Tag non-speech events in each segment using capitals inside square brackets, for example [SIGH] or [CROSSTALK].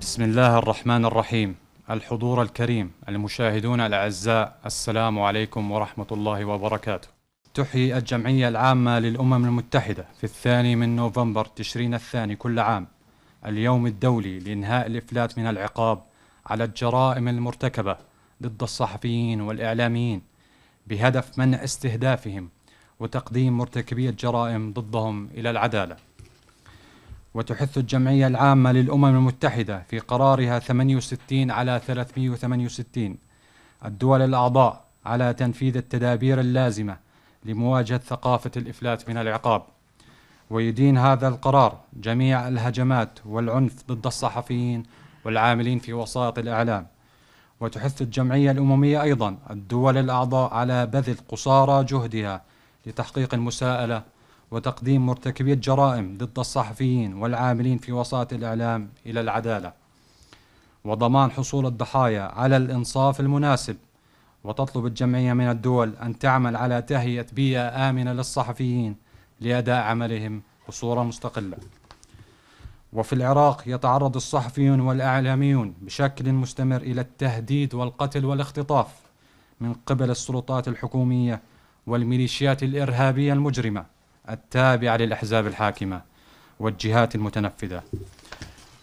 بسم الله الرحمن الرحيم. الحضور الكريم. المشاهدون الأعزاء السلام عليكم ورحمة الله وبركاته. تحيي الجمعية العامة للأمم المتحدة في الثاني من نوفمبر تشرين الثاني كل عام. اليوم الدولي لإنهاء الإفلات من العقاب على الجرائم المرتكبة ضد الصحفيين والإعلاميين بهدف منع استهدافهم وتقديم مرتكبي الجرائم ضدهم إلى العدالة. وتحث الجمعية العامة للأمم المتحدة في قرارها 68 على 368 الدول الأعضاء على تنفيذ التدابير اللازمة لمواجهة ثقافة الإفلات من العقاب. ويدين هذا القرار جميع الهجمات والعنف ضد الصحفيين والعاملين في وسائط الإعلام. وتحث الجمعية الأممية أيضا الدول الأعضاء على بذل قصارى جهدها لتحقيق المساءلة وتقديم مرتكبي الجرائم ضد الصحفيين والعاملين في وسائط الإعلام إلى العدالة. وضمان حصول الضحايا على الإنصاف المناسب. وتطلب الجمعية من الدول أن تعمل على تهيئة بيئة آمنة للصحفيين لأداء عملهم بصورة مستقلة. وفي العراق يتعرض الصحفيون والإعلاميون بشكل مستمر إلى التهديد والقتل والاختطاف من قبل السلطات الحكومية والميليشيات الإرهابية المجرمة. التابعة للأحزاب الحاكمة والجهات المتنفذة.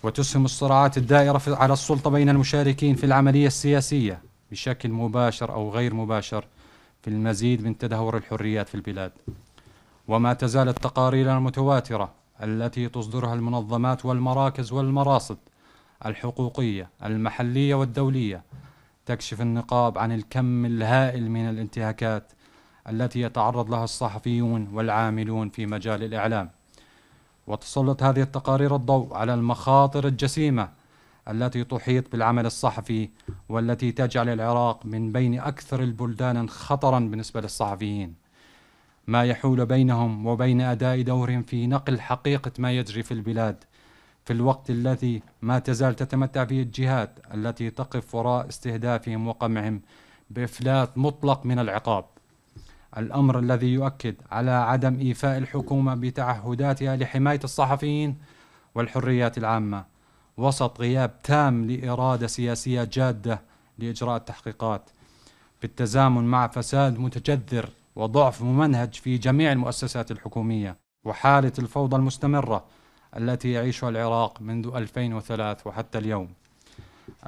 وتسهم الصراعات الدائرة على السلطة بين المشاركين في العملية السياسية بشكل مباشر أو غير مباشر في المزيد من تدهور الحريات في البلاد. وما تزال التقارير المتواترة التي تصدرها المنظمات والمراكز والمراصد الحقوقية المحلية والدولية تكشف النقاب عن الكم الهائل من الانتهاكات التي يتعرض لها الصحفيون والعاملون في مجال الإعلام. وتسلط هذه التقارير الضوء على المخاطر الجسيمة التي تحيط بالعمل الصحفي والتي تجعل العراق من بين أكثر البلدان خطرا بالنسبة للصحفيين. ما يحول بينهم وبين أداء دورهم في نقل حقيقة ما يجري في البلاد في الوقت الذي ما تزال تتمتع فيه الجهات التي تقف وراء استهدافهم وقمعهم بإفلات مطلق من العقاب. الأمر الذي يؤكد على عدم إيفاء الحكومة بتعهداتها لحماية الصحفيين والحريات العامة. وسط غياب تام لإرادة سياسية جادة لإجراء التحقيقات. بالتزامن مع فساد متجذر وضعف ممنهج في جميع المؤسسات الحكومية وحالة الفوضى المستمرة التي يعيشها العراق منذ 2003 وحتى اليوم.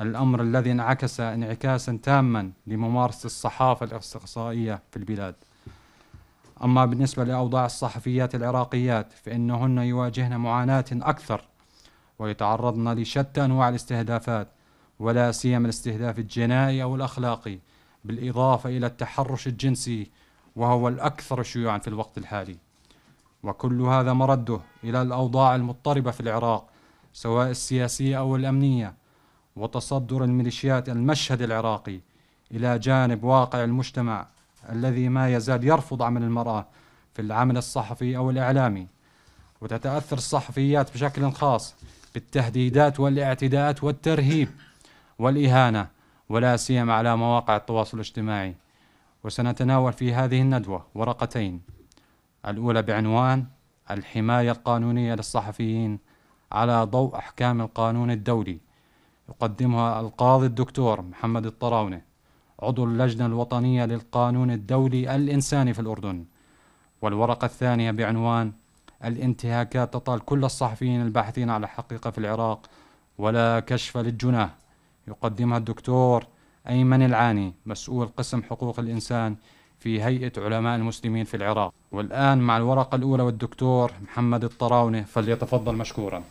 الأمر الذي انعكس انعكاسا تاما لممارسة الصحافة الاستقصائية في البلاد. أما بالنسبة لأوضاع الصحفيات العراقيات فإنهن يواجهن معاناة أكثر ويتعرضن لشتى أنواع الاستهدافات ولا سيما الاستهداف الجنائي أو الأخلاقي بالإضافة إلى التحرش الجنسي وهو الأكثر شيوعا في الوقت الحالي. وكل هذا مرده إلى الأوضاع المضطربة في العراق سواء السياسية أو الأمنية وتصدر الميليشيات المشهد العراقي إلى جانب واقع المجتمع. الذي ما يزال يرفض عمل المرأة في العمل الصحفي أو الإعلامي وتتأثر الصحفيات بشكل خاص بالتهديدات والاعتداءات والترهيب والإهانة ولا سيما على مواقع التواصل الاجتماعي. وسنتناول في هذه الندوة ورقتين الأولى بعنوان الحماية القانونية للصحفيين على ضوء أحكام القانون الدولي يقدمها القاضي الدكتور محمد الطراونة عضو اللجنة الوطنية للقانون الدولي الإنساني في الأردن. والورقة الثانية بعنوان الانتهاكات تطال كل الصحفيين الباحثين على الحقيقة في العراق ولا كشف للجناه. يقدمها الدكتور أيمن العاني مسؤول قسم حقوق الإنسان في هيئة علماء المسلمين في العراق. والآن مع الورقة الأولى والدكتور محمد الطراونة فليتفضل مشكورا.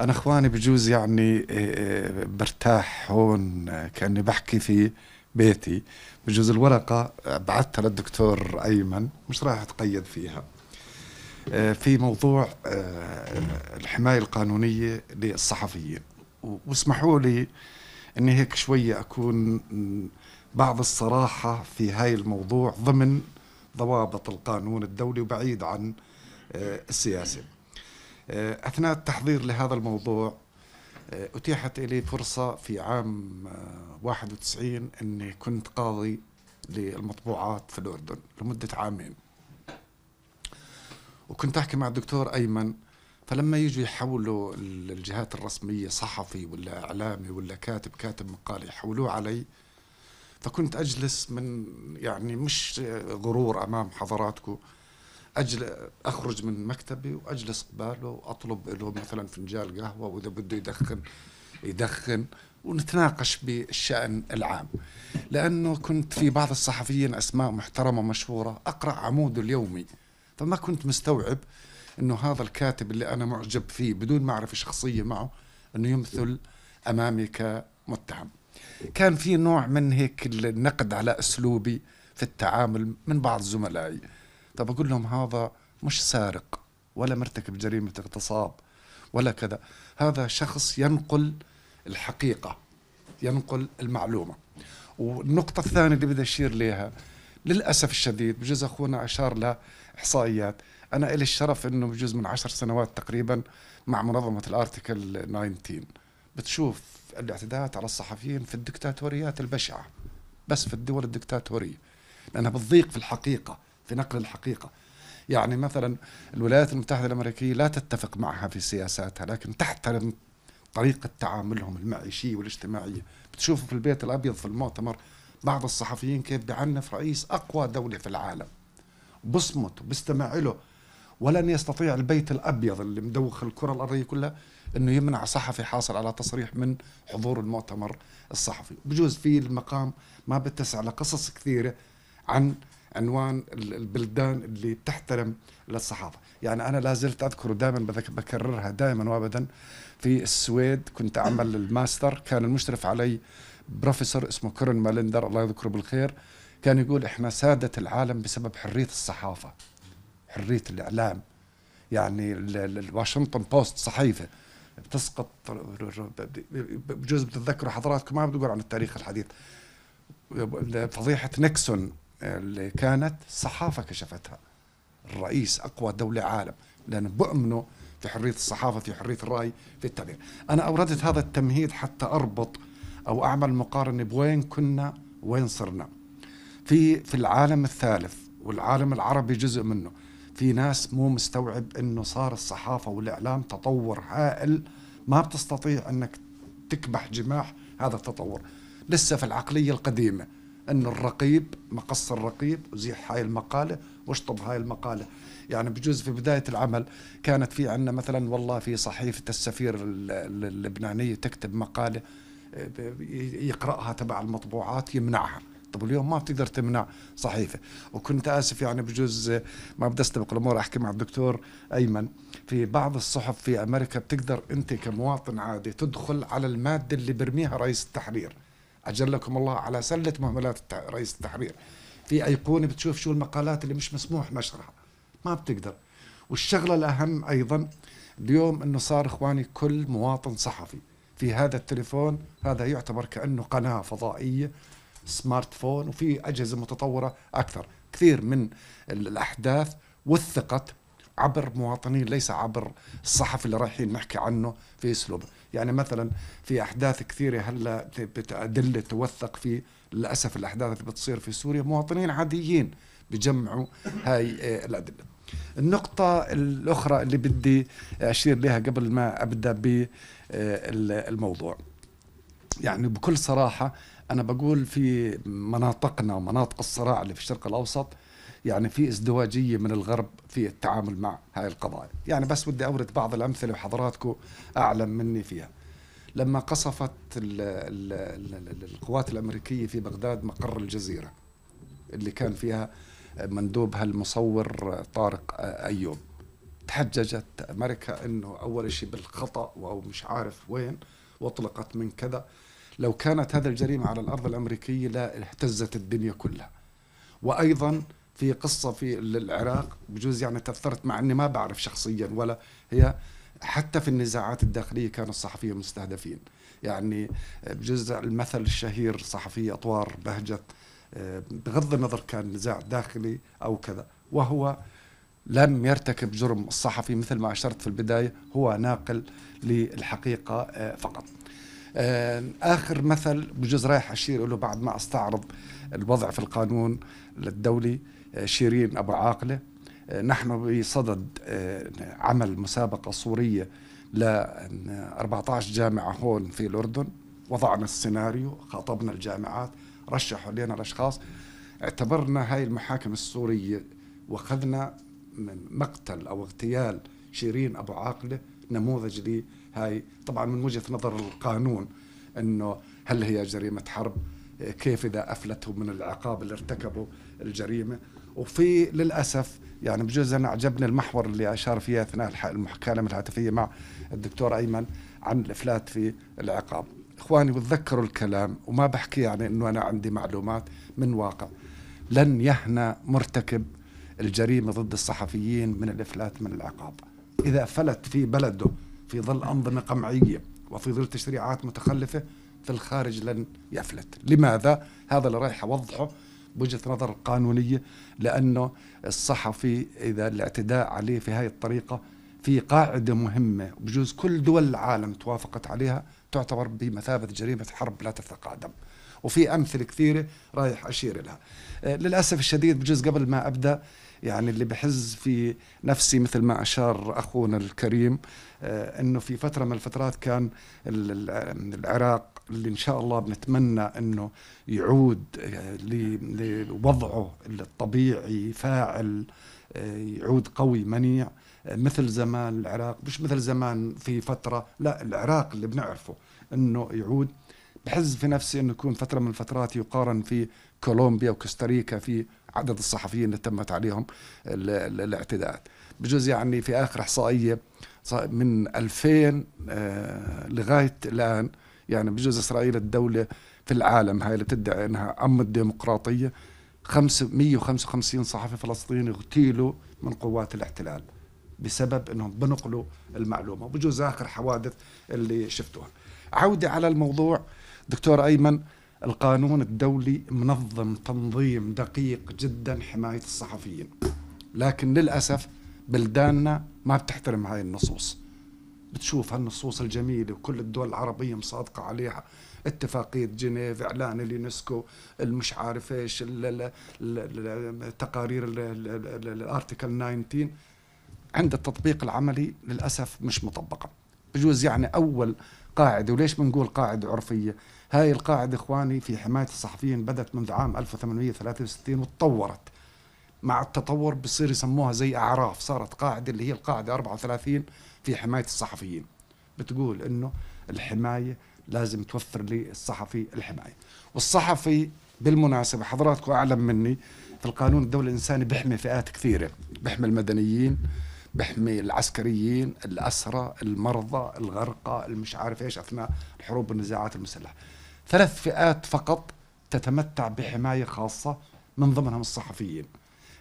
أنا إخواني بجوز يعني آه، آه، برتاح هون كأني بحكي في بيتي بجوز الورقة بعثتها للدكتور أيمن مش راح أتقيد فيها آه، في موضوع الحماية القانونية للصحفيين واسمحوا لي إني هيك شوية أكون بعض الصراحة في هاي الموضوع ضمن ضوابط القانون الدولي وبعيد عن آه، السياسة. آه، أثناء التحضير لهذا الموضوع آه، أتيحت لي فرصة في عام 91 إني كنت قاضي للمطبوعات في الأردن لمدة عامين. وكنت أحكي مع الدكتور أيمن فلما يجوا يحولوا الجهات الرسمية صحفي ولا إعلامي ولا كاتب كاتب مقال يحولوه علي فكنت أجلس من يعني مش غرور أمام حضراتكم أجل أخرج من مكتبي وأجلس قباله وأطلب له مثلا فنجان قهوة وإذا بده يدخن يدخن ونتناقش بالشأن العام. لأنه كنت في بعض الصحفيين أسماء محترمة مشهورة أقرأ عموده اليومي. فما كنت مستوعب أنه هذا الكاتب اللي أنا معجب فيه بدون معرفة شخصية معه أنه يمثل أمامي كمتهم. كان في نوع من هيك النقد على أسلوبي في التعامل من بعض زملائي. طب أقول لهم هذا مش سارق ولا مرتكب جريمة اغتصاب ولا كذا. هذا شخص ينقل الحقيقة ينقل المعلومة. والنقطة الثانية اللي بدي أشير لها للأسف الشديد بجوز أخونا أشار لإحصائيات أنا إلي الشرف أنه بجوز من عشر سنوات تقريبا مع منظمة الارتكل 19 بتشوف الاعتداءات على الصحفيين في الدكتاتوريات البشعة بس في الدول الدكتاتورية. لأنها بتضيق في الحقيقة. في نقل الحقيقة. يعني مثلا الولايات المتحدة الأمريكية لا تتفق معها في سياساتها لكن تحترم طريقة تعاملهم المعيشية والاجتماعية. بتشوفوا في البيت الأبيض في المؤتمر بعض الصحفيين كيف بعنف رئيس أقوى دولة في العالم. بصمت وبيستمع له. ولن يستطيع البيت الأبيض اللي مدوخ الكرة الأرضية كلها أنه يمنع صحفي حاصل على تصريح من حضور المؤتمر الصحفي. بجوز في المقام ما بتسع لقصص كثيرة عن عنوان البلدان اللي بتحترم للصحافة. يعني أنا لا زلت أذكر دائما بكررها دائما وابدا. في السويد كنت أعمل [COUGHS] الماستر. كان المشرف علي بروفيسور اسمه يوران ميلاندر الله يذكره بالخير. كان يقول إحنا سادة العالم بسبب حرية الصحافة حرية الإعلام. يعني الواشنطن بوست صحيفة بتسقط بجوز بتتذكروا حضراتكم ما بتقول عن التاريخ الحديث. فضيحة نيكسون اللي كانت الصحافه كشفتها. الرئيس أقوى دولة عالم. لأن بؤمنوا في حرية الصحافة في حرية الرأي في التعبير. أنا أوردت هذا التمهيد حتى أربط أو أعمل مقارنة بوين كنا وين صرنا. في في العالم الثالث والعالم العربي جزء منه في ناس مو مستوعب إنه صار الصحافة والإعلام تطور هائل. ما بتستطيع إنك تكبح جماح هذا التطور. لسه في العقلية القديمة. انه الرقيب مقص الرقيب وزيح هاي المقالة واشطب هاي المقالة. يعني بجوز في بداية العمل كانت في عندنا مثلا والله في صحيفة السفير اللبنانية تكتب مقالة يقرأها تبع المطبوعات يمنعها. طب اليوم ما بتقدر تمنع صحيفة. وكنت آسف يعني بجوز ما بدي استبق الأمور أحكي مع الدكتور أيمن. في بعض الصحف في أمريكا بتقدر أنت كمواطن عادي تدخل على المادة اللي برميها رئيس التحرير. أجلكم الله على سلة مهملات رئيس التحرير. في أيقونة بتشوف شو المقالات اللي مش مسموح نشرها. ما بتقدر. والشغلة الأهم أيضا اليوم أنه صار إخواني كل مواطن صحفي. في هذا التليفون هذا يعتبر كأنه قناة فضائية سمارت فون وفي أجهزة متطورة أكثر. كثير من الأحداث وثقت عبر مواطنين ليس عبر الصحفي اللي رايحين نحكي عنه في أسلوبه. يعني مثلا في أحداث كثيرة هلأ ادله توثق في للأسف الأحداث اللي بتصير في سوريا مواطنين عاديين بجمعوا هاي آه، الأدلة. النقطة الأخرى اللي بدي أشير لها قبل ما أبدأ بالموضوع آه، يعني بكل صراحة أنا بقول في مناطقنا ومناطق الصراع اللي في الشرق الأوسط يعني في ازدواجية من الغرب في التعامل مع هاي القضايا. يعني بس بدي أورد بعض الأمثلة وحضراتكم أعلم مني فيها. لما قصفت ال ال ال القوات الأمريكية في بغداد مقر الجزيرة اللي كان فيها مندوبها المصور طارق أيوب تحججت أمريكا أنه أول شيء بالخطأ أو مش عارف وين وأطلقت من كذا. لو كانت هذه الجريمة على الأرض الأمريكية لا اهتزت الدنيا كلها. وأيضا في قصة في العراق بجوز يعني تأثرت مع أني ما بعرف شخصيا ولا هي حتى في النزاعات الداخلية كانوا الصحفية مستهدفين. يعني بجوز المثل الشهير صحفية أطوار بهجت بغض النظر كان نزاع داخلي أو كذا. وهو لم يرتكب جرم الصحفي مثل ما أشرت في البداية هو ناقل للحقيقة آه، فقط. آه، آخر مثل بجوز رايح أشير له بعد ما أستعرض الوضع في القانون الدولي. شيرين أبو عاقلة. نحن بصدد عمل مسابقة صورية ل 14 جامعة هون في الأردن. وضعنا السيناريو خاطبنا الجامعات رشحوا لنا الأشخاص. اعتبرنا هاي المحاكم السورية وأخذنا من مقتل أو اغتيال شيرين أبو عاقلة نموذج لي هاي طبعا من وجهة نظر القانون أنه هل هي جريمة حرب؟ كيف إذا أفلته من العقاب اللي ارتكبوا الجريمة؟ وفي للأسف يعني بجوز أنا عجبني المحور اللي أشار فيه أثناء المكالمة الهاتفية مع الدكتور أيمن عن الإفلات في العقاب. إخواني بتذكروا الكلام وما بحكي يعني أنه أنا عندي معلومات من واقع. لن يهنى مرتكب الجريمة ضد الصحفيين من الإفلات من العقاب. إذا فلت في بلده في ظل أنظمة قمعية وفي ظل تشريعات متخلفة في الخارج لن يفلت. لماذا؟ هذا اللي رايح أوضحه بوجهة نظر القانونية لأنه الصحفي إذا الاعتداء عليه في هذه الطريقة في قاعدة مهمة بجوز كل دول العالم توافقت عليها تعتبر بمثابة جريمة حرب لا تتقادم وفي أمثلة كثيرة رايح أشير لها آه، للأسف الشديد بجوز قبل ما أبدأ يعني اللي بحز في نفسي مثل ما أشار أخونا الكريم آه، أنه في فترة من الفترات كان العراق اللي إن شاء الله بنتمنى أنه يعود آه، لوضعه الطبيعي فاعل يعود قوي منيع مثل زمان العراق. مش مثل زمان في فترة لا العراق اللي بنعرفه أنه يعود. بحز في نفسي أنه يكون فترة من الفترات يقارن في كولومبيا وكوستاريكا في عدد الصحفيين اللي تمت عليهم الاعتداءات. بجوز يعني في آخر إحصائية من 2000 آه، لغاية الآن يعني بجوز إسرائيل الدولة في العالم هاي اللي بتدعي أنها أم الديمقراطية 155 صحفي فلسطيني اغتيلوا من قوات الاحتلال بسبب إنهم بنقلوا المعلومة. وبجوز آخر حوادث اللي شفتوها. عودة على الموضوع دكتور أيمن القانون الدولي منظم تنظيم دقيق جدا حماية الصحفيين. لكن للأسف بلداننا ما بتحترم هاي النصوص. بتشوف هالنصوص الجميلة وكل الدول العربية مصادقة عليها. اتفاقية جنيف إعلان اليونسكو المش عارف إيش التقارير الأرتيكل 19 عند التطبيق العملي للأسف مش مطبقة. بجوز يعني أول قاعدة وليش بنقول قاعدة عرفية؟ هاي القاعدة إخواني في حماية الصحفيين بدأت منذ عام 1863 وتطورت. مع التطور بصير يسموها زي أعراف صارت قاعدة اللي هي القاعدة 34 في حماية الصحفيين. بتقول إنه الحماية لازم توفر للصحفي الحماية. والصحفي بالمناسبة حضراتكم أعلم مني في القانون الدولي الإنساني بيحمي فئات كثيرة. بيحمي المدنيين بيحمي العسكريين الأسرى المرضى الغرقى المش عارف إيش أثناء الحروب والنزاعات المسلحة. ثلاث فئات فقط تتمتع بحماية خاصة من ضمنهم الصحفيين.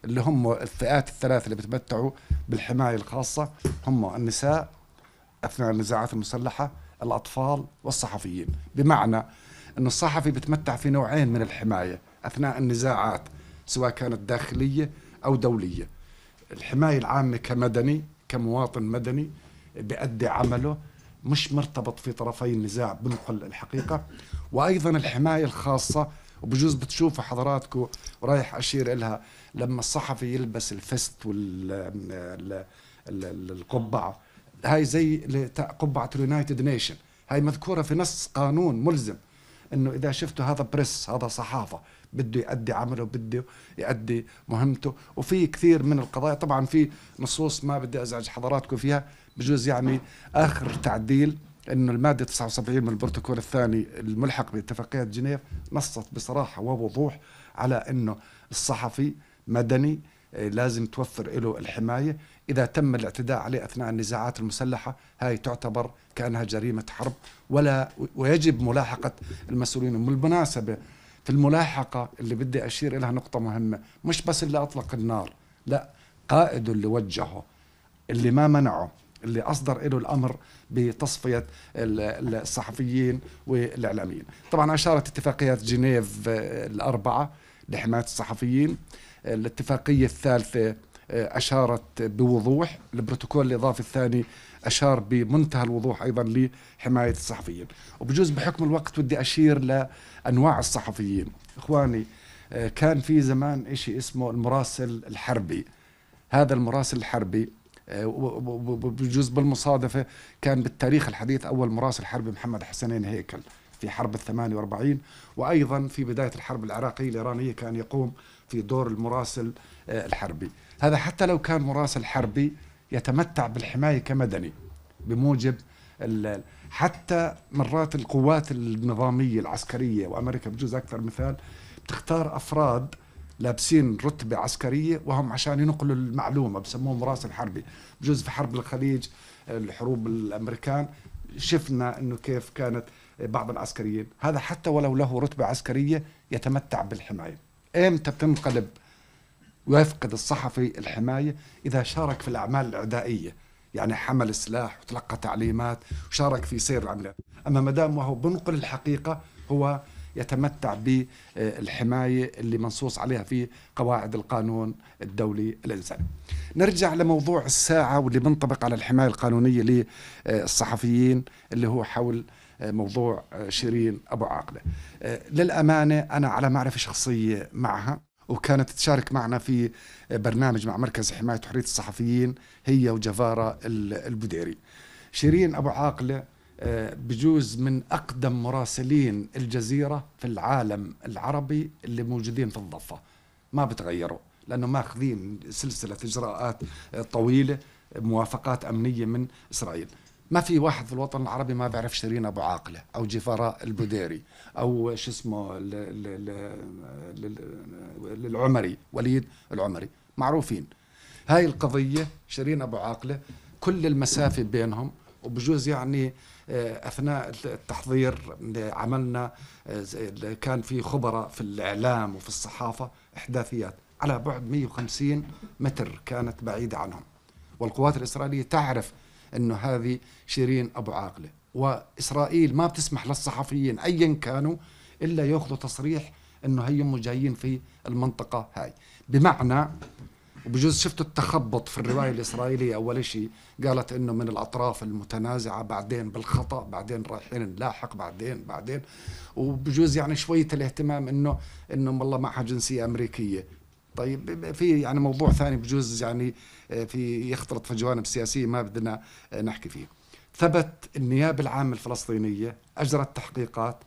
اللي هم الفئات الثلاث اللي بيتمتعوا بالحماية الخاصة هم النساء أثناء النزاعات المسلحة الأطفال والصحفيين. بمعنى أن الصحفي بيتمتع في نوعين من الحماية أثناء النزاعات سواء كانت داخلية أو دولية. الحماية العامة كمدني كمواطن مدني بيأدي عمله مش مرتبط في طرفي النزاع بنقل الحقيقة. وأيضا الحماية الخاصة وبجوز بتشوفوا حضراتكم ورايح أشير إلها لما الصحفي يلبس ال vest والقبعة هاي زي قبعة ال United Nations. هاي مذكورة في نص قانون ملزم إنه إذا شفتوا هذا press هذا صحافة بده يؤدي عمله بده يؤدي مهمته. وفي كثير من القضايا طبعا في نصوص ما بدي أزعج حضراتكم فيها بجوز يعني آخر تعديل. إنه المادة 79 من البروتوكول الثاني الملحق باتفاقية جنيف نصت بصراحة ووضوح على إنه الصحفي مدني آه، لازم توفر له الحماية. إذا تم الاعتداء عليه أثناء النزاعات المسلحة هاي تعتبر كأنها جريمة حرب. ولا ويجب ملاحقة المسؤولين. بالمناسبة في الملاحقة اللي بدي أشير إليها نقطة مهمة مش بس اللي أطلق النار لا قائده اللي وجهه اللي ما منعه اللي أصدر له الأمر بتصفية الصحفيين والإعلاميين. طبعا أشارت اتفاقيات جنيف الأربعة لحماية الصحفيين. الاتفاقية الثالثة أشارت بوضوح. البروتوكول الإضافي الثاني أشار بمنتهى الوضوح أيضا لحماية الصحفيين. وبجوز بحكم الوقت بدي أشير لأنواع الصحفيين. إخواني آه، كان في زمان إشي اسمه المراسل الحربي. هذا المراسل الحربي آه، بجوز بالمصادفة كان بالتاريخ الحديث أول مراسل حربي محمد حسنين هيكل في حرب الثمانية وأربعين وأيضا في بداية الحرب العراقية الإيرانية كان يقوم في دور المراسل آه، الحربي. هذا حتى لو كان مراسل حربي يتمتع بالحماية كمدني بموجب حتى مرات القوات النظامية العسكرية وأمريكا بجوز أكثر مثال بتختار أفراد لابسين رتبة عسكرية وهم عشان ينقلوا المعلومة بسموه مراسل حربي بجوز في حرب الخليج الحروب الأمريكان شفنا أنه كيف كانت بعض العسكريين. هذا حتى ولو له رتبة عسكرية يتمتع بالحماية. إمتى بتنقلب ويفقد الصحفي الحماية؟ إذا شارك في الأعمال الإعدائية يعني حمل السلاح وتلقى تعليمات وشارك في سير العمليات. أما ما دام وهو بنقل الحقيقة هو يتمتع بالحماية اللي منصوص عليها في قواعد القانون الدولي الإنساني نرجع لموضوع الساعة واللي بنطبق على الحماية القانونية للصحفيين اللي هو حول موضوع شيرين أبو عاقلة للأمانة أنا على معرفة شخصية معها وكانت تشارك معنا في برنامج مع مركز حماية حرية الصحفيين هي وجفارة البديري. شيرين أبو عاقلة بجوز من أقدم مراسلين الجزيرة في العالم العربي اللي موجودين في الضفة. ما بتغيروا لأنه ماخذين سلسلة إجراءات طويلة موافقات أمنية من إسرائيل. ما في واحد في الوطن العربي ما بيعرف شيرين أبو عاقلة أو جفراء البديري أو شو اسمه للعمري وليد العمري. معروفين. هاي القضية شيرين أبو عاقلة كل المسافة بينهم وبجوز يعني أثناء التحضير عملنا آه، كان في خبراء في الإعلام وفي الصحافة إحداثيات. على بعد 150 متر كانت بعيدة عنهم. والقوات الإسرائيلية تعرف انه هذه شيرين أبو عاقلة. وإسرائيل ما بتسمح للصحفيين ايا كانوا إلا يأخذوا تصريح إنه هيهم جايين في المنطقة هاي. بمعنى وبجوز شفتوا التخبط في الرواية الإسرائيلية. أول شيء قالت إنه من الأطراف المتنازعة بعدين بالخطأ بعدين رايحين نلاحق بعدين بعدين. وبجوز يعني شوية الاهتمام إنه إنه والله معها جنسية أمريكية. طيب في يعني موضوع ثاني بجوز يعني آه، في يختلط في جوانب سياسية ما بدنا آه، نحكي فيه. ثبت النيابة العامة الفلسطينية أجرت تحقيقات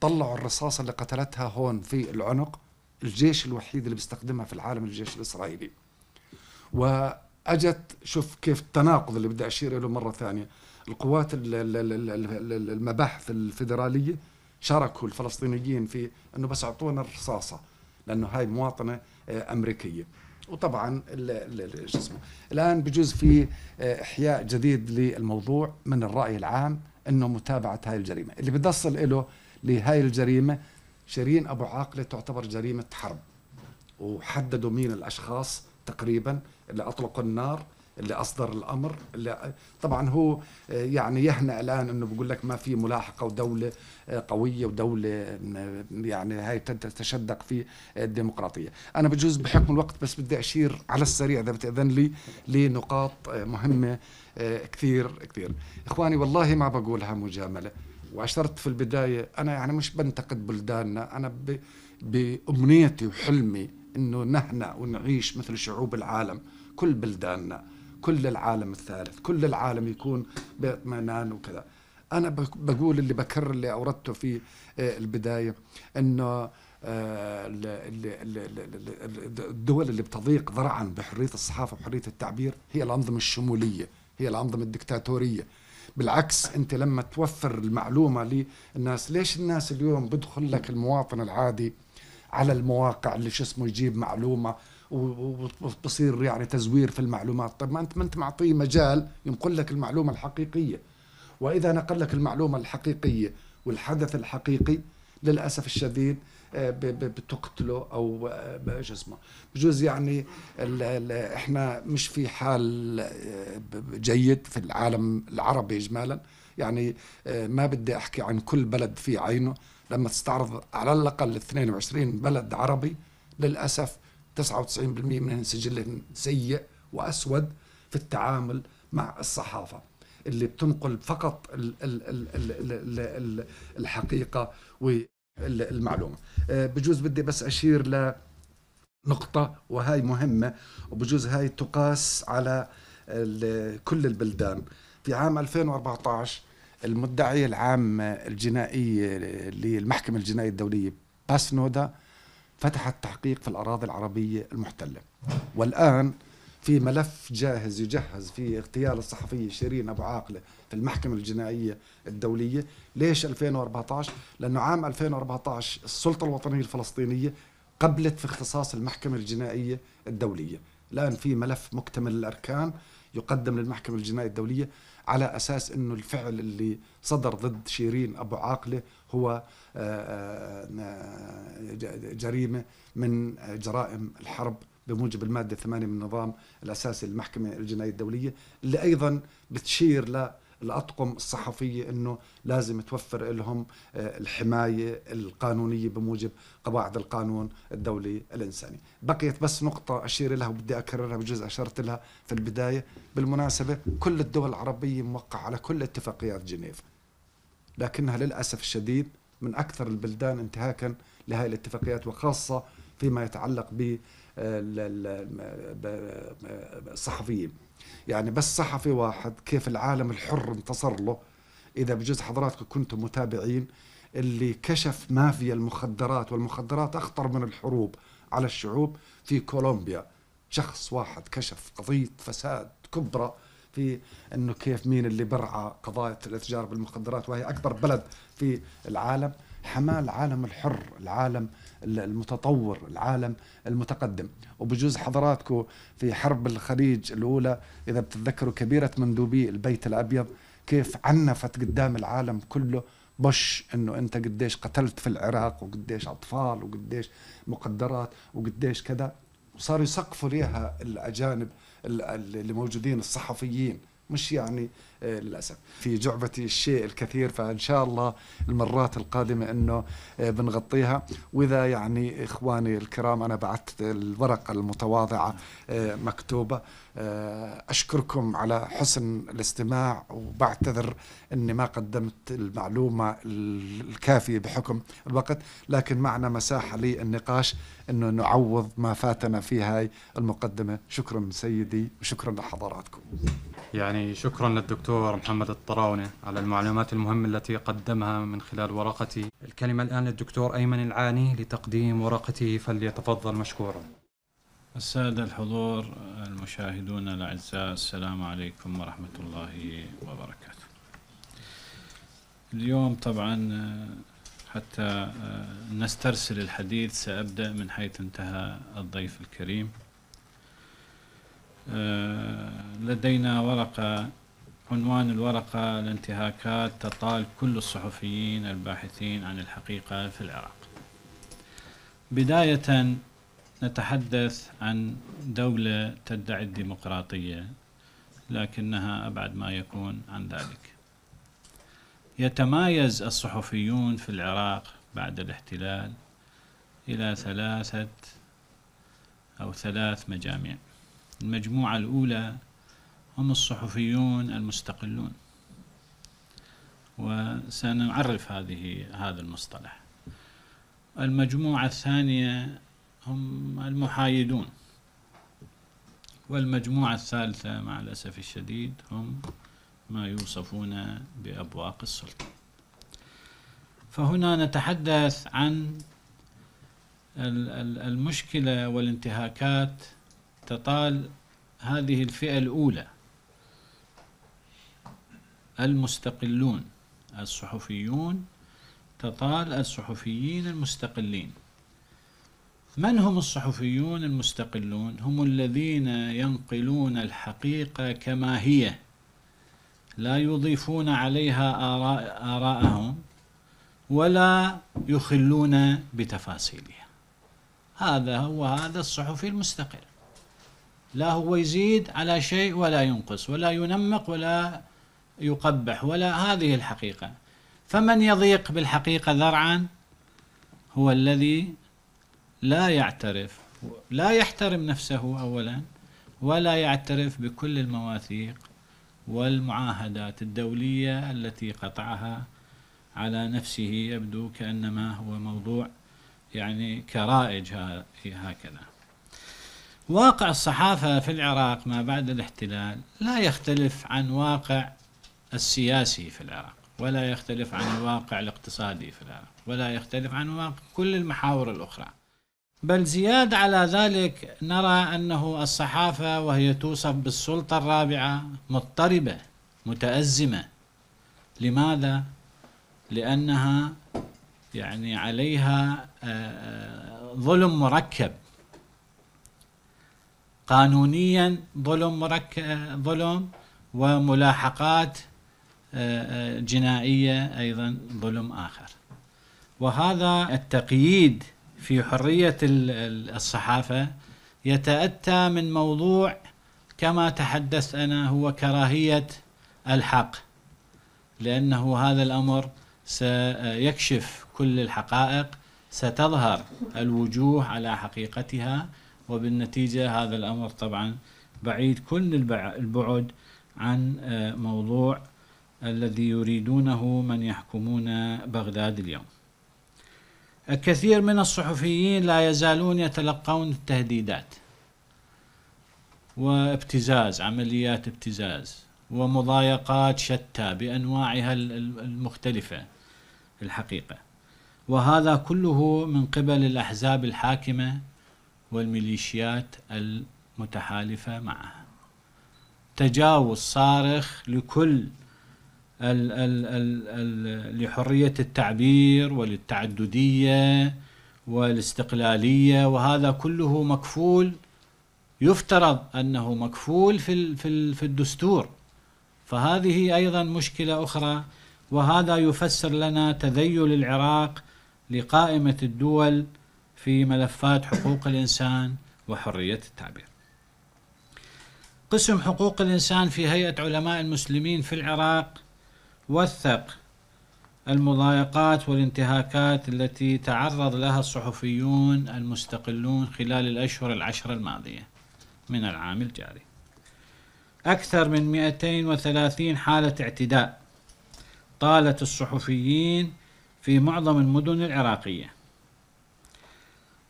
طلعوا الرصاصه اللي قتلتها هون في العنق الجيش الوحيد اللي بيستخدمها في العالم الجيش الإسرائيلي. وأجت شوف كيف التناقض اللي بدي أشير له مرة ثانية. القوات المباحث الفيدرالية شاركوا الفلسطينيين في إنه بس أعطونا الرصاصة لأنه هاي مواطنة آه، أمريكية. وطبعا شو اسمه الآن بجوز في آه، إحياء جديد للموضوع من الرأي العام إنه متابعة هاي الجريمة. اللي بدي أصل له لهاي الجريمة شيرين أبو عاقلة تعتبر جريمة حرب. وحددوا مين الأشخاص تقريبا اللي أطلقوا النار اللي أصدر الأمر اللي طبعا هو آه، يعني يهنأ الآن إنه بقول لك ما في ملاحقة ودولة آه، قوية ودولة آه، يعني هاي تتشدق في الديمقراطية. أنا بجوز بحكم الوقت بس بدي أشير على السريع إذا بتأذن لي لنقاط مهمة كثير كثير. إخواني والله ما بقولها مجاملة. وأشرت في البداية أنا يعني مش بنتقد بلداننا أنا بأمنيتي وحلمي إنه نهنا ونعيش مثل شعوب العالم كل بلداننا كل العالم الثالث كل العالم يكون بأطمئنان وكذا. أنا بقول اللي بكرر اللي أوردته في آه، البداية إنه آه، الدول اللي بتضيق ذرعا بحرية الصحافة وحرية التعبير هي الأنظمة الشمولية هي الأنظمة الدكتاتورية. بالعكس أنت لما توفر المعلومة للناس ليش الناس اليوم بدخل لك المواطن العادي على المواقع اللي شو اسمه يجيب معلومة وبصير يعني تزوير في المعلومات؟ طيب ما انت ما أنت معطيه مجال ينقل لك المعلومة الحقيقية. وإذا نقل لك المعلومة الحقيقية والحدث الحقيقي للأسف الشديد بتقتله أو آه، شو اسمه بجوز يعني إحنا مش في حال آه، جيد في العالم العربي اجمالا. يعني ما بدي أحكي عن كل بلد في عينه. لما تستعرض على الأقل 22 بلد عربي للأسف 99% منهم سجلهم سيء وأسود في التعامل مع الصحافة. اللي بتنقل فقط الحقيقة والمعلومه آه، بجوز بدي بس أشير ل نقطة وهاي مهمة وبجوز هاي تقاس على كل البلدان. في عام 2014 المدعية العامة الجنائية للمحكمة الجنائية الدولية باسنودا فتحت تحقيق في الأراضي العربية المحتلة. والآن في ملف جاهز يجهز في اغتيال الصحفية شيرين أبو عاقلة المحكمة الجنائية الدولية. ليش 2014 لأنه عام 2014 السلطة الوطنية الفلسطينية قبلت في اختصاص المحكمة الجنائية الدولية. الآن في ملف مكتمل الأركان يقدم للمحكمة الجنائية الدولية على أساس أنه الفعل اللي صدر ضد شيرين أبو عاقلة هو آه، آه، جريمة من جرائم الحرب بموجب المادة 8 من النظام الأساسي للمحكمة الجنائية الدولية اللي أيضا بتشير الأطقم الصحفية أنه لازم توفر لهم آه، الحماية القانونية بموجب قواعد القانون الدولي الإنساني. بقيت بس نقطة أشير لها وبدي أكررها بجزء أشرت لها في البداية. بالمناسبة كل الدول العربية موقعة على كل اتفاقيات جنيف. لكنها للأسف الشديد من أكثر البلدان انتهاكا لهذه الاتفاقيات وخاصة فيما يتعلق بالصحفيين يعني بس صحفي واحد كيف العالم الحر انتصر له إذا بجوز حضراتكم كنتم متابعين اللي كشف مافيا المخدرات والمخدرات أخطر من الحروب على الشعوب في كولومبيا. شخص واحد كشف قضية فساد كبرى في إنه كيف مين اللي برعى قضايا الإتجار بالمخدرات وهي أكبر بلد في العالم. حماة العالم الحر العالم المتطور العالم المتقدم. وبجوز حضراتكم في حرب الخليج الأولى إذا بتتذكروا كبيرة مندوبي البيت الأبيض كيف عنفت قدام العالم كله بش إنه أنت قديش قتلت في العراق وقديش أطفال وقديش مقدرات وقديش كذا. وصاروا يسقفوا ليها الأجانب اللي موجودين الصحفيين. مش يعني آه، للأسف. في جعبتي الشيء الكثير فإن شاء الله المرات القادمة إنه آه، بنغطيها. وإذا يعني إخواني الكرام أنا بعثت الورقة المتواضعة آه، مكتوبة. أشكركم على حسن الاستماع وبعتذر إني ما قدمت المعلومة الكافية بحكم الوقت. لكن معنا مساحة للنقاش إنه نعوض ما فاتنا في هاي المقدمة. شكرا سيدي وشكرا لحضراتكم. يعني شكرا للدكتور محمد الطراونة على المعلومات المهمة التي قدمها من خلال ورقتي. الكلمة الآن للدكتور أيمن العاني لتقديم ورقته فليتفضل مشكورا. السادة الحضور المشاهدون الأعزاء السلام عليكم ورحمة الله وبركاته. اليوم طبعا حتى نسترسل الحديث سأبدأ من حيث انتهى الضيف الكريم. آه، لدينا ورقة عنوان الورقة الانتهاكات تطال كل الصحفيين الباحثين عن الحقيقة في العراق. بداية نتحدث عن دولة تدعي الديمقراطية لكنها أبعد ما يكون عن ذلك. يتمايز الصحفيون في العراق بعد الاحتلال إلى ثلاثة أو ثلاث مجاميع. المجموعة الأولى هم الصحفيون المستقلون. وسنعرف هذه هذا المصطلح. المجموعة الثانية هم المحايدون. والمجموعة الثالثة مع الأسف الشديد هم ما يوصفون بأبواق السلطة. فهنا نتحدث عن المشكلة والانتهاكات تطال هذه الفئة الأولى. المستقلون الصحفيون تطال الصحفيين المستقلين. من هم الصحفيون المستقلون؟ هم الذين ينقلون الحقيقة كما هي. لا يضيفون عليها آراء آراءهم ولا يخلون بتفاصيلها. هذا هو هذا الصحفي المستقل. لا هو يزيد على شيء ولا ينقص ولا ينمق ولا يقبح ولا هذه الحقيقة. فمن يضيق بالحقيقة ذرعا؟ هو الذي لا يعترف لا يحترم نفسه أولا ولا يعترف بكل المواثيق والمعاهدات الدولية التي قطعها على نفسه يبدو كأنما هو موضوع يعني كرائج هكذا. واقع الصحافة في العراق ما بعد الاحتلال لا يختلف عن واقع السياسي في العراق ولا يختلف عن الواقع الاقتصادي في العراق ولا يختلف عن واقع كل المحاور الأخرى. بل زيادة على ذلك نرى أنه الصحافة وهي توصف بالسلطة الرابعة مضطربة متأزمة. لماذا؟ لأنها يعني عليها آه، آه، ظلم مركب. قانونيا ظلم مركب ظلم وملاحقات آه، جنائية أيضا ظلم آخر. وهذا التقييد في حرية الصحافة يتأتى من موضوع كما تحدثت أنا هو كراهية الحق لأنه هذا الأمر سيكشف كل الحقائق ستظهر الوجوه على حقيقتها. وبالنتيجة هذا الأمر طبعا بعيد كل البعد عن آه، موضوع الذي يريدونه من يحكمون بغداد اليوم. الكثير من الصحفيين لا يزالون يتلقون التهديدات وابتزاز عمليات ابتزاز ومضايقات شتى بأنواعها المختلفة الحقيقة. وهذا كله من قبل الأحزاب الحاكمة والميليشيات المتحالفة معها تجاوز صارخ لكل ال ال ال ال لحرية التعبير وللتعدديه والاستقلالية وهذا كله مكفول. يفترض أنه مكفول في في في الدستور. فهذه أيضا مشكلة أخرى وهذا يفسر لنا تذيل العراق لقائمة الدول في ملفات حقوق الإنسان وحرية التعبير. قسم حقوق الإنسان في هيئة علماء المسلمين في العراق وثق المضايقات والانتهاكات التي تعرض لها الصحفيون المستقلون خلال الأشهر العشر الماضية من العام الجاري. أكثر من 230 حالة اعتداء طالت الصحفيين في معظم المدن العراقية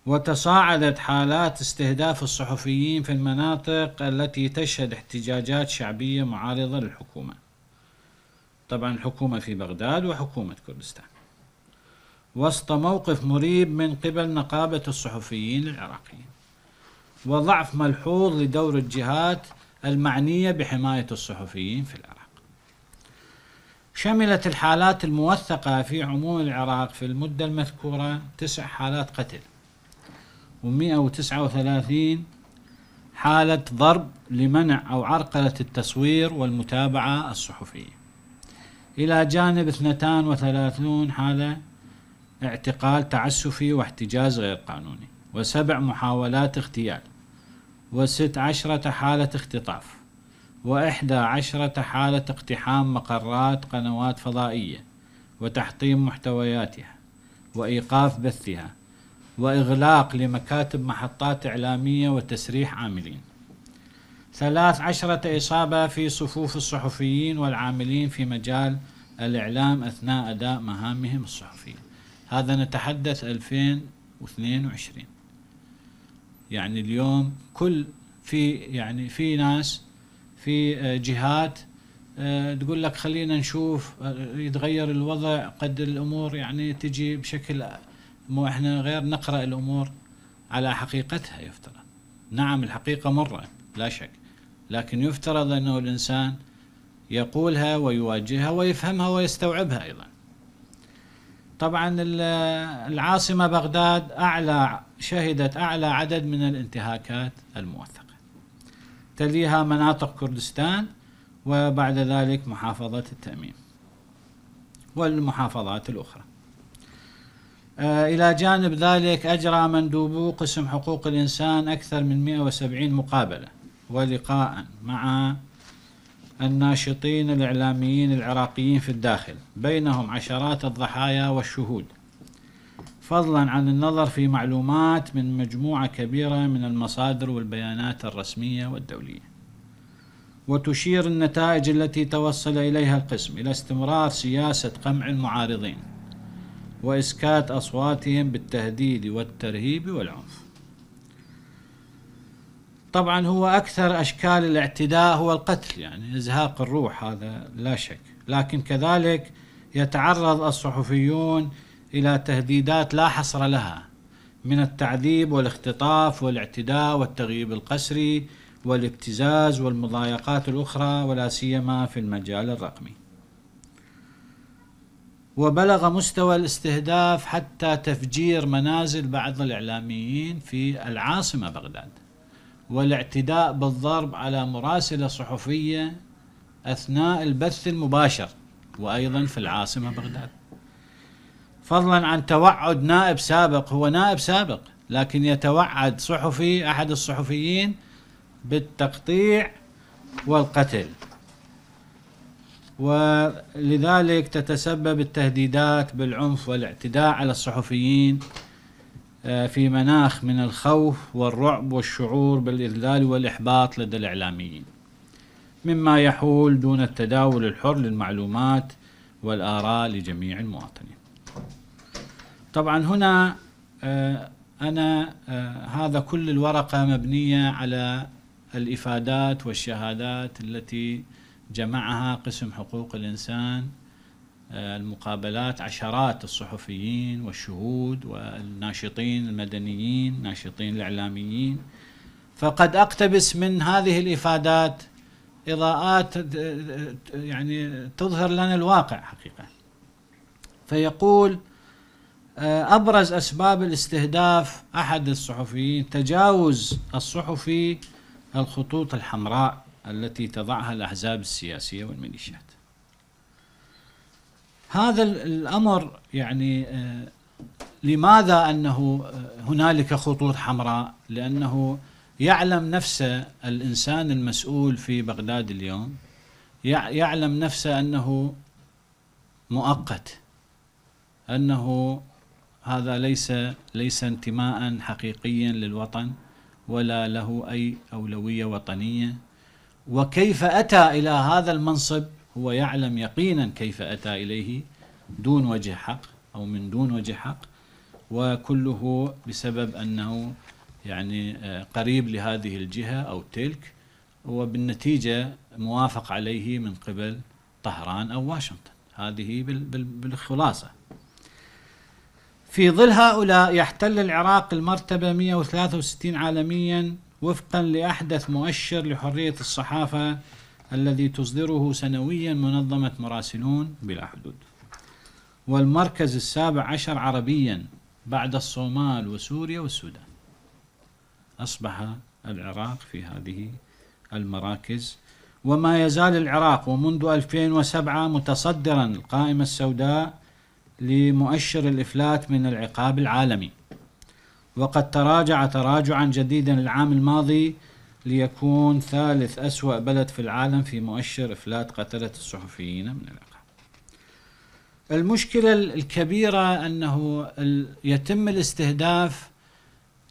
وتصاعدت حالات استهداف الصحفيين في المناطق التي تشهد احتجاجات شعبية معارضة للحكومة. طبعا الحكومة في بغداد وحكومة كردستان. وسط موقف مريب من قبل نقابة الصحفيين العراقيين. وضعف ملحوظ لدور الجهات المعنية بحماية الصحفيين في العراق. شملت الحالات الموثقة في عموم العراق في المدة المذكورة تسع حالات قتل. و139 حالة ضرب لمنع أو عرقلة التصوير والمتابعة الصحفية. إلى جانب 32 حالة اعتقال تعسفي واحتجاز غير قانوني. وسبع محاولات اغتيال. وست عشرة حالة اختطاف. وإحدى عشرة حالة اقتحام مقرات قنوات فضائية وتحطيم محتوياتها وإيقاف بثها. وإغلاق لمكاتب محطات إعلامية وتسريح عاملين. ثلاث عشرة إصابة في صفوف الصحفيين والعاملين في مجال الإعلام أثناء أداء مهامهم الصحفية. هذا نتحدث 2022 يعني اليوم كل في يعني في ناس في جهات آه، تقول لك خلينا نشوف آه، يتغير الوضع قد الأمور يعني تجي بشكل مو إحنا غير نقرأ الأمور على حقيقتها يفترض. نعم الحقيقة مرة لا شك. لكن يفترض أنه الإنسان يقولها ويواجهها ويفهمها ويستوعبها أيضا. طبعا العاصمة بغداد أعلى شهدت أعلى عدد من الانتهاكات الموثقة. تليها مناطق كردستان وبعد ذلك محافظة التأميم والمحافظات الأخرى. آه، إلى جانب ذلك أجرى مندوبو قسم حقوق الإنسان أكثر من 170 مقابلة ولقاء مع الناشطين الإعلاميين العراقيين في الداخل بينهم عشرات الضحايا والشهود. فضلا عن النظر في معلومات من مجموعة كبيرة من المصادر والبيانات الرسمية والدولية. وتشير النتائج التي توصل إليها القسم إلى استمرار سياسة قمع المعارضين. وإسكات أصواتهم بالتهديد والترهيب والعنف. طبعا هو أكثر أشكال الاعتداء هو القتل يعني إزهاق الروح هذا لا شك. لكن كذلك يتعرض الصحفيون إلى تهديدات لا حصر لها من التعذيب والاختطاف والاعتداء والتغييب القسري والابتزاز والمضايقات الأخرى ولا سيما في المجال الرقمي. وبلغ مستوى الاستهداف حتى تفجير منازل بعض الإعلاميين في العاصمة بغداد والاعتداء بالضرب على مراسلة صحفية أثناء البث المباشر وأيضا في العاصمة بغداد. فضلا عن توعد نائب سابق هو نائب سابق لكن يتوعد صحفي أحد الصحفيين بالتقطيع والقتل. ولذلك تتسبب التهديدات بالعنف والاعتداء على الصحفيين آه، في مناخ من الخوف والرعب والشعور بالإذلال والإحباط لدى الإعلاميين. مما يحول دون التداول الحر للمعلومات والآراء لجميع المواطنين. طبعا هنا آه، أنا آه، هذا كل الورقة مبنية على الإفادات والشهادات التي جمعها قسم حقوق الإنسان آه، المقابلات عشرات الصحفيين والشهود والناشطين المدنيين ناشطين الإعلاميين. فقد أقتبس من هذه الإفادات إضاءات يعني تظهر لنا الواقع حقيقة. فيقول آه، أبرز أسباب الاستهداف أحد الصحفيين تجاوز الصحفي الخطوط الحمراء. التي تضعها الأحزاب السياسية والميليشيات. هذا الأمر يعني آه، لماذا أنه آه، هنالك خطوط حمراء؟ لأنه يعلم نفسه الإنسان المسؤول في بغداد اليوم يعلم نفسه أنه مؤقت أنه هذا ليس ليس انتماء حقيقيا للوطن ولا له أي أولوية وطنية. وكيف أتى إلى هذا المنصب؟ هو يعلم يقينا كيف أتى إليه دون وجه حق أو من دون وجه حق وكله بسبب أنه يعني آه، قريب لهذه الجهة أو تلك وبالنتيجة موافق عليه من قبل طهران أو واشنطن. هذه بالخلاصة. في ظل هؤلاء يحتل العراق المرتبة 163 عالميا وفقا لأحدث مؤشر لحرية الصحافة الذي تصدره سنويا منظمة مراسلون بلا حدود والمركز السابع عشر عربيا بعد الصومال وسوريا والسودان. أصبح العراق في هذه المراكز. وما يزال العراق ومنذ 2007 متصدرا القائمة السوداء لمؤشر الإفلات من العقاب العالمي. وقد تراجع تراجعا جديدا العام الماضي ليكون ثالث أسوأ بلد في العالم في مؤشر إفلات قتلة الصحفيين من العقاب المشكلة الكبيرة أنه يتم الاستهداف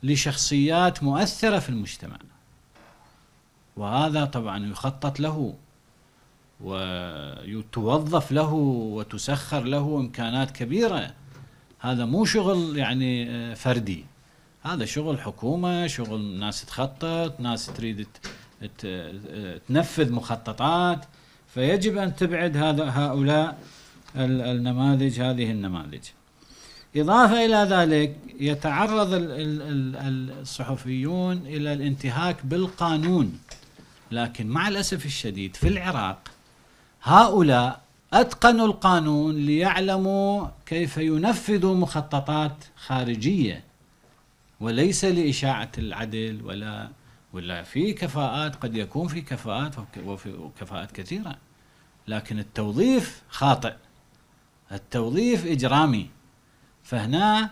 لشخصيات مؤثرة في المجتمع. وهذا طبعا يخطط له وتوظف له وتسخر له إمكانات كبيرة. هذا مو شغل يعني آه، فردي. هذا شغل حكومة شغل ناس تخطط ناس تريد تنفذ مخططات. فيجب أن تبعد هذا هؤلاء النماذج هذه النماذج. إضافة إلى ذلك يتعرض الصحفيون إلى الانتهاك بالقانون. لكن مع الأسف الشديد في العراق هؤلاء أتقنوا القانون ليعلموا كيف ينفذوا مخططات خارجية. وليس لإشاعة العدل ولا ولا في كفاءات قد يكون في كفاءات وفي كفاءات كثيرة. لكن التوظيف خاطئ. التوظيف إجرامي. فهنا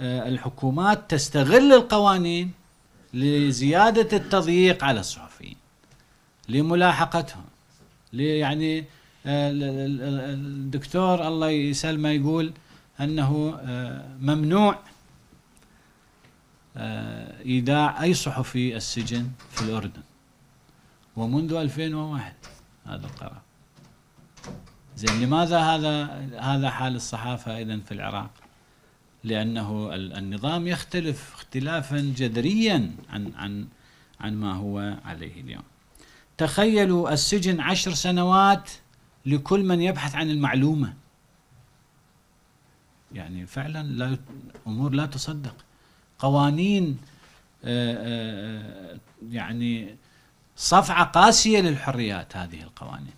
آه، الحكومات تستغل القوانين لزيادة التضييق على الصحفيين لملاحقتهم يعني آه، الدكتور الله يسلمه يقول أنه آه، ممنوع إيداع أي صحفي السجن في الأردن. ومنذ 2001 هذا القرار. زين لماذا هذا هذا حال الصحافة اذا في العراق؟ لأنه النظام يختلف اختلافا جذريا عن عن عن ما هو عليه اليوم. تخيلوا السجن عشر سنوات لكل من يبحث عن المعلومة. يعني فعلا لا أمور لا تصدق. قوانين آه، آه، يعني صفعة قاسية للحريات هذه القوانين.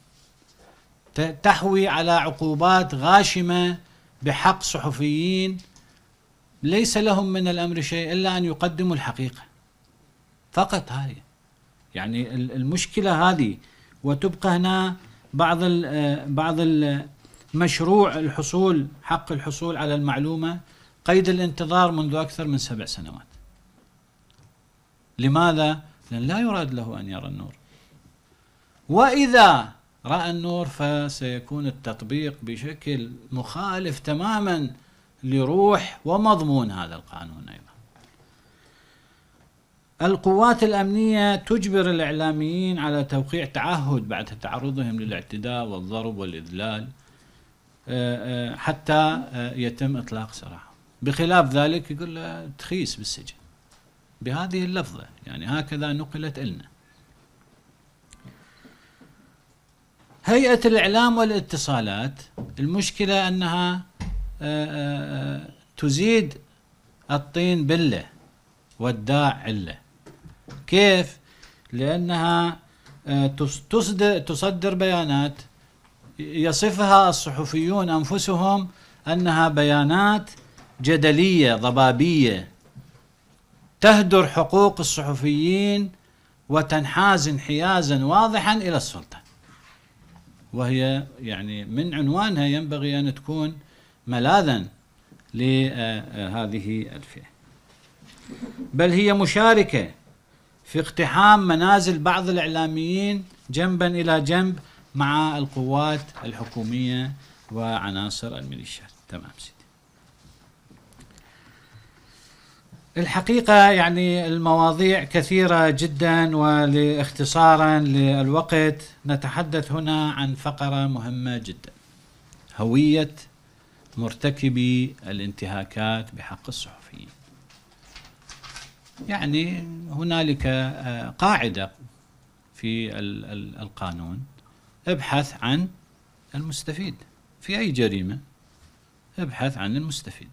تحوي على عقوبات غاشمة بحق صحفيين. ليس لهم من الأمر شيء إلا أن يقدموا الحقيقة. فقط هاي يعني المشكلة هذه. وتبقى هنا بعض بعض المشروع الحصول حق الحصول على المعلومة. قيد الانتظار منذ أكثر من سبع سنوات. لماذا؟ لأن لا يراد له أن يرى النور. وإذا رأى النور فسيكون التطبيق بشكل مخالف تماما لروح ومضمون هذا القانون أيضا. القوات الأمنية تجبر الإعلاميين على توقيع تعهد بعد تعرضهم للاعتداء والضرب والإذلال آه، آه، حتى آه، يتم إطلاق سراحهم بخلاف ذلك يقول له تخيس بالسجن. بهذه اللفظة يعني هكذا نقلت إلنا. هيئة الإعلام والاتصالات المشكلة أنها تزيد الطين بله والداع عله كيف؟ لأنها آه، تصدر, تصدر بيانات يصفها الصحفيون أنفسهم أنها بيانات جدلية ضبابية. تهدر حقوق الصحفيين وتنحاز انحيازا واضحا إلى السلطة. وهي يعني من عنوانها ينبغي أن تكون ملاذا لهذه الفئة. بل هي مشاركة في اقتحام منازل بعض الإعلاميين جنبا إلى جنب مع القوات الحكومية وعناصر الميليشيات. تمام سيدي. الحقيقة يعني المواضيع كثيرة جدا ولاختصارا للوقت. نتحدث هنا عن فقرة مهمة جدا هوية مرتكبي الانتهاكات بحق الصحفيين. يعني هنالك آه، قاعدة في القانون ابحث عن المستفيد. في أي جريمة ابحث عن المستفيد.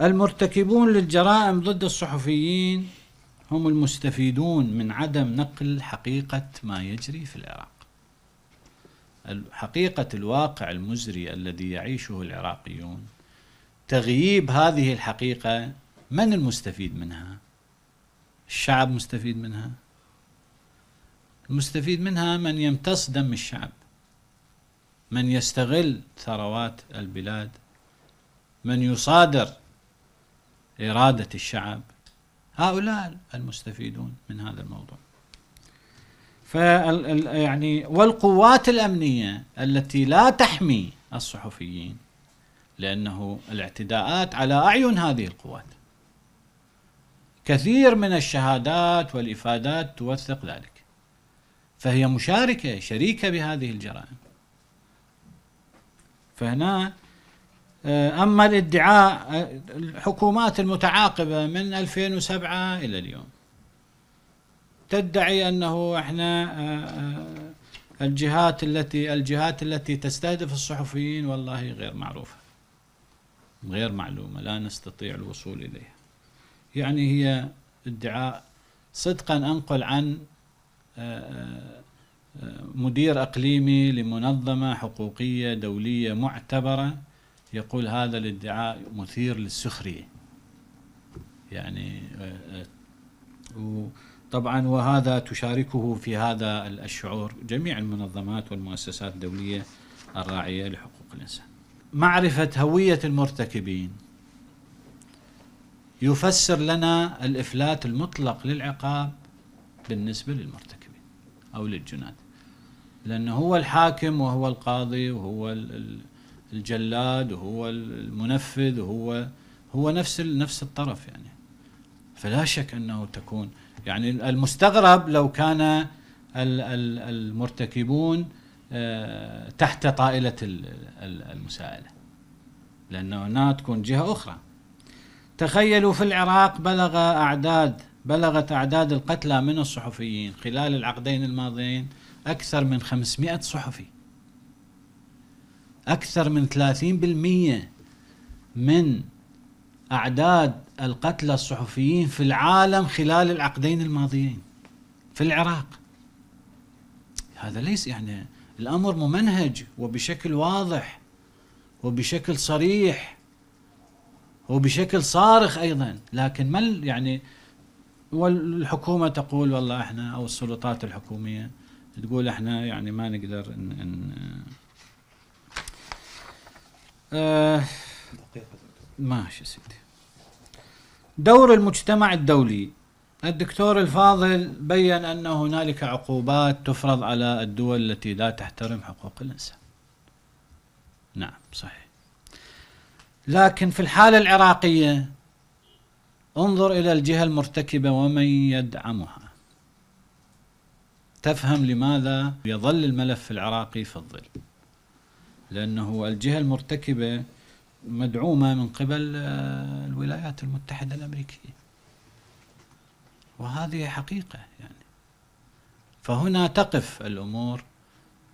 المرتكبون للجرائم ضد الصحفيين هم المستفيدون من عدم نقل حقيقة ما يجري في العراق. حقيقة الواقع المزري الذي يعيشه العراقيون. تغييب هذه الحقيقة من المستفيد منها؟ الشعب مستفيد منها؟ المستفيد منها من يمتص دم الشعب من يستغل ثروات البلاد من يصادر إرادة الشعب. هؤلاء المستفيدون من هذا الموضوع. يعني والقوات الأمنية التي لا تحمي الصحفيين لأنه الاعتداءات على أعين هذه القوات. كثير من الشهادات والإفادات توثق ذلك. فهي مشاركة شريكة بهذه الجرائم. فهنا أما الادعاء آه، الحكومات المتعاقبة من 2007 إلى اليوم تدعي أنه إحنا آه، الجهات التي الجهات التي تستهدف الصحفيين والله غير معروفة غير معلومة لا نستطيع الوصول إليها. يعني هي ادعاء صدقا أنقل عن آه، آه، مدير إقليمي لمنظمة حقوقية دولية معتبرة يقول هذا الادعاء مثير للسخرية. يعني آه، طبعا وهذا تشاركه في هذا الشعور جميع المنظمات والمؤسسات الدولية الراعية لحقوق الإنسان. معرفة هوية المرتكبين يفسر لنا الإفلات المطلق للعقاب بالنسبة للمرتكبين أو للجناد. لأنه هو الحاكم وهو القاضي وهو الجلاد وهو المنفذ وهو هو نفس نفس الطرف يعني. فلا شك أنه تكون. يعني المستغرب لو كان المرتكبون آه، تحت طائلة المساءلة. لأنه هنا تكون جهة أخرى. تخيلوا في العراق بلغ أعداد بلغت أعداد القتلى من الصحفيين خلال العقدين الماضيين أكثر من 500 صحفي. أكثر من 30% من أعداد القتلى الصحفيين في العالم خلال العقدين الماضيين في العراق. هذا ليس يعني الأمر ممنهج وبشكل واضح وبشكل صريح وبشكل صارخ أيضا لكن ما يعني والحكومة تقول والله إحنا أو السلطات الحكومية تقول إحنا يعني ما نقدر ان, إن آه ماشي سيدي. دور المجتمع الدولي. الدكتور الفاضل بين أن هنالك عقوبات تفرض على الدول التي لا تحترم حقوق الإنسان. نعم صحيح. لكن في الحالة العراقية انظر إلى الجهة المرتكبة ومن يدعمها. تفهم لماذا يظل الملف العراقي في الظل. لأنه الجهة المرتكبة مدعومة من قبل آه، الولايات المتحدة الأمريكية. وهذه حقيقة يعني. فهنا تقف الأمور.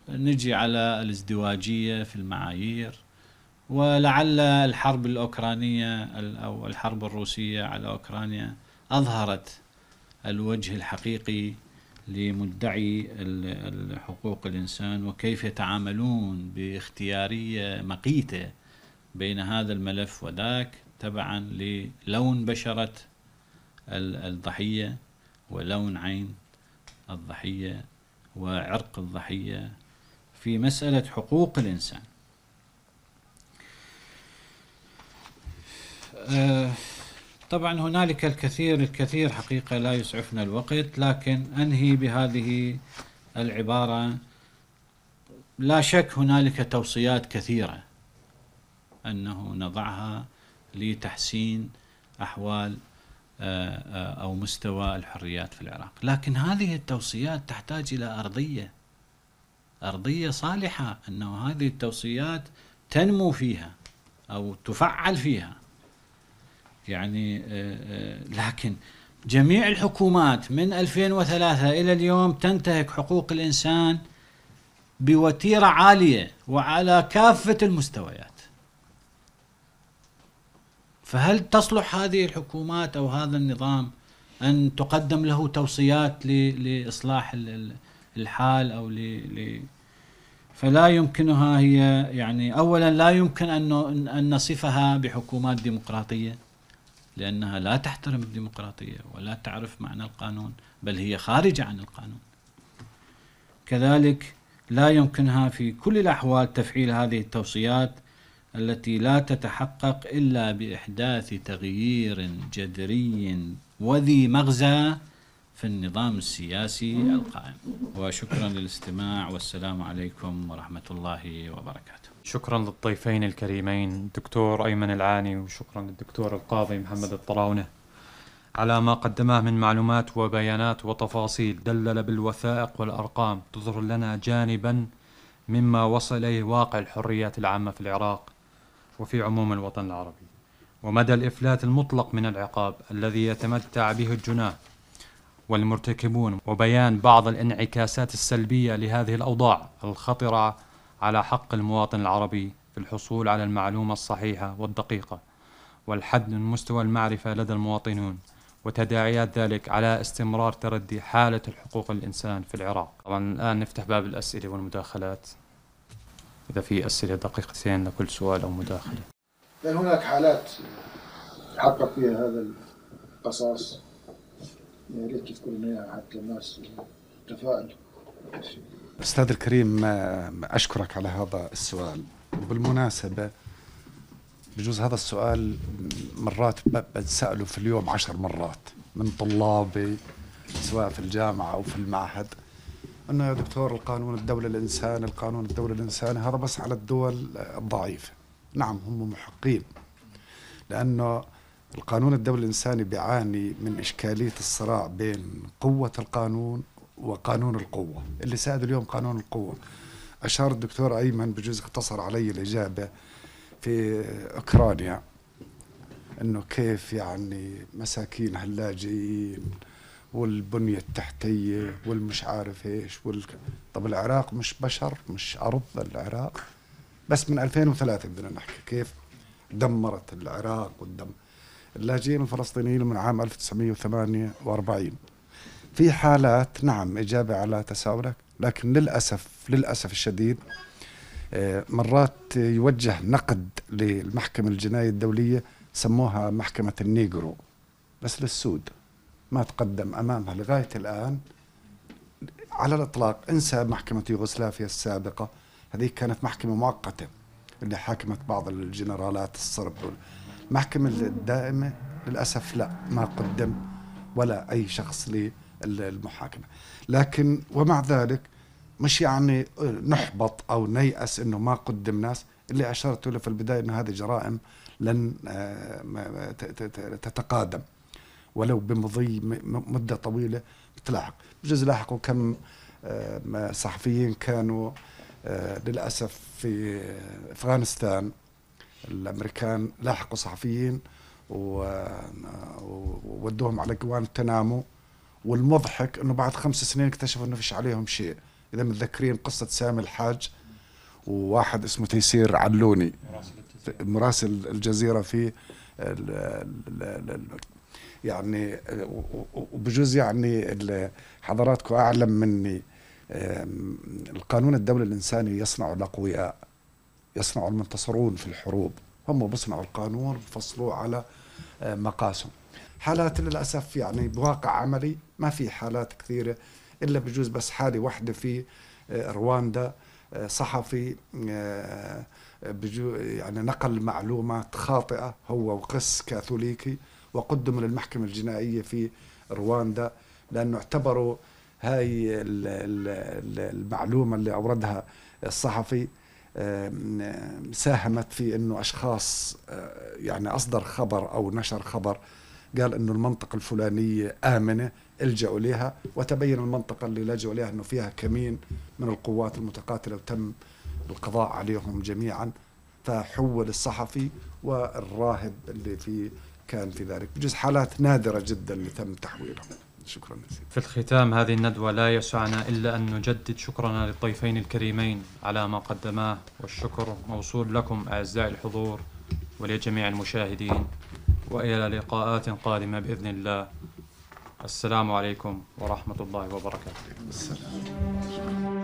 نجي على الازدواجية في المعايير ولعل الحرب الأوكرانية أو الحرب الروسية على أوكرانيا أظهرت الوجه الحقيقي لمدعي حقوق الإنسان وكيف يتعاملون باختيارية مقيتة بين هذا الملف وذاك تبعا للون بشرة الضحية ولون عين الضحية وعرق الضحية في مسألة حقوق الإنسان. آه، طبعا هنالك الكثير الكثير حقيقة لا يسعفنا الوقت لكن أنهي بهذه العبارة. لا شك هنالك توصيات كثيرة أنه نضعها لتحسين أحوال آه، آه، أو مستوى الحريات في العراق. لكن هذه التوصيات تحتاج إلى أرضية أرضية صالحة أنه هذه التوصيات تنمو فيها أو تفعل فيها. يعني آه، لكن جميع الحكومات من 2003 إلى اليوم تنتهك حقوق الإنسان بوتيرة عالية وعلى كافة المستويات. فهل تصلح هذه الحكومات أو هذا النظام أن تقدم له توصيات لإصلاح الحال أو ل فلا يمكنها هي يعني اولا لا يمكن أن نصفها بحكومات ديمقراطية. لأنها لا تحترم الديمقراطية ولا تعرف معنى القانون بل هي خارجه عن القانون. كذلك لا يمكنها في كل الأحوال تفعيل هذه التوصيات التي لا تتحقق إلا بإحداث تغيير جذري وذي مغزى في النظام السياسي القائم. وشكرا للاستماع والسلام عليكم ورحمة الله وبركاته. شكرا للضيفين الكريمين الدكتور أيمن العاني وشكرا للدكتور القاضي محمد الطراونه على ما قدماه من معلومات وبيانات وتفاصيل دلل بالوثائق والأرقام تظهر لنا جانبا مما وصل إليه واقع الحريات العامة في العراق وفي عموم الوطن العربي. ومدى الإفلات المطلق من العقاب الذي يتمتع به الجناه والمرتكبون وبيان بعض الانعكاسات السلبية لهذه الأوضاع الخطرة على حق المواطن العربي في الحصول على المعلومة الصحيحة والدقيقة والحد من مستوى المعرفة لدى المواطنون وتداعيات ذلك على استمرار تردي حالة الحقوق الإنسان في العراق. طبعا الآن نفتح باب الأسئلة والمداخلات. إذا في أسئلة دقيقتين لكل سؤال أو مداخلة. لأن هناك حالات تحقق فيها هذا القصاص؟ يا ريت تذكرنا حتى الناس تفائل أستاذ الكريم أشكرك على هذا السؤال. وبالمناسبة بجوز هذا السؤال مرات بتسأله في اليوم عشر مرات من طلابي سواء في الجامعة أو في المعهد إنه يا دكتور القانون الدولة الانساني القانون الدولة الانساني هذا بس على الدول الضعيفة. نعم هم محقين لأنه القانون الدولي الانساني بيعاني من إشكالية الصراع بين قوة القانون وقانون القوة اللي ساد اليوم قانون القوة. أشار الدكتور أيمن بجوز اختصر علي الاجابه في أوكرانيا إنه كيف يعني مساكين هاللاجئين والبنية التحتية والمش عارف إيش وال... طب العراق مش بشر مش أرض العراق؟ بس من 2003 بدنا نحكي كيف دمرت العراق والدم. اللاجئين الفلسطينيين من عام 1948 في حالات نعم إجابة على تساؤلك لكن للأسف للأسف الشديد آه، مرات يوجه نقد للمحكمة الجنائية الدولية سموها محكمة النيجرو. بس للسود ما تقدم أمامها لغاية الآن. على الإطلاق انسى محكمة يوغوسلافيا السابقة. هذه كانت محكمة مؤقتة اللي حاكمت بعض الجنرالات الصرب. المحكمة الدائمة للأسف لا ما قدم ولا أي شخص للمحاكمة لكن ومع ذلك مش يعني نحبط أو نيأس أنه ما قدم ناس اللي أشرت له في البداية أنه هذه جرائم لن آه، تتقادم. ولو بمضي مدة طويلة بتلاحق. بجوز لاحقوا كم آه، صحفيين كانوا آه، للأسف في أفغانستان. الأمريكان لاحقوا صحفيين وودوهم على جوانتنامو. والمضحك إنه بعد خمس سنين اكتشفوا إنه فيش عليهم شيء. إذا متذكرين قصة سامي الحاج وواحد اسمه تيسير علوني. مراسل الجزيرة في يعني وبجوز يعني حضراتكم أعلم مني القانون الدولي الإنساني يصنع الأقوياء يصنع المنتصرون في الحروب. هم بصنعوا القانون بفصلوه على آه، مقاسهم. حالات للأسف يعني بواقع عملي ما في حالات كثيرة إلا بجوز بس حالة واحدة في آه، رواندا آه، صحفي بجو يعني نقل معلومات خاطئة هو وقس كاثوليكي وقدم للمحكمة الجنائية في رواندا لأنه اعتبروا هاي المعلومة اللي أوردها الصحفي ساهمت في إنه أشخاص آه، يعني أصدر خبر أو نشر خبر قال إنه المنطقة الفلانية آمنة إلجأوا لها وتبين المنطقة اللي لجأوا لها إنه فيها كمين من القوات المتقاتلة وتم القضاء عليهم جميعا. فحول الصحفي والراهب اللي في كان في ذلك. بجوز حالات نادرة جدا اللي تم تحويلهم. شكرا جزيلا في الختام هذه الندوة لا يسعنا إلا أن نجدد شكرنا للضيفين الكريمين على ما قدماه. والشكر موصول لكم أعزائي الحضور ولجميع المشاهدين. وإلى لقاءات قادمة بإذن الله السلام عليكم ورحمة الله وبركاته السلام.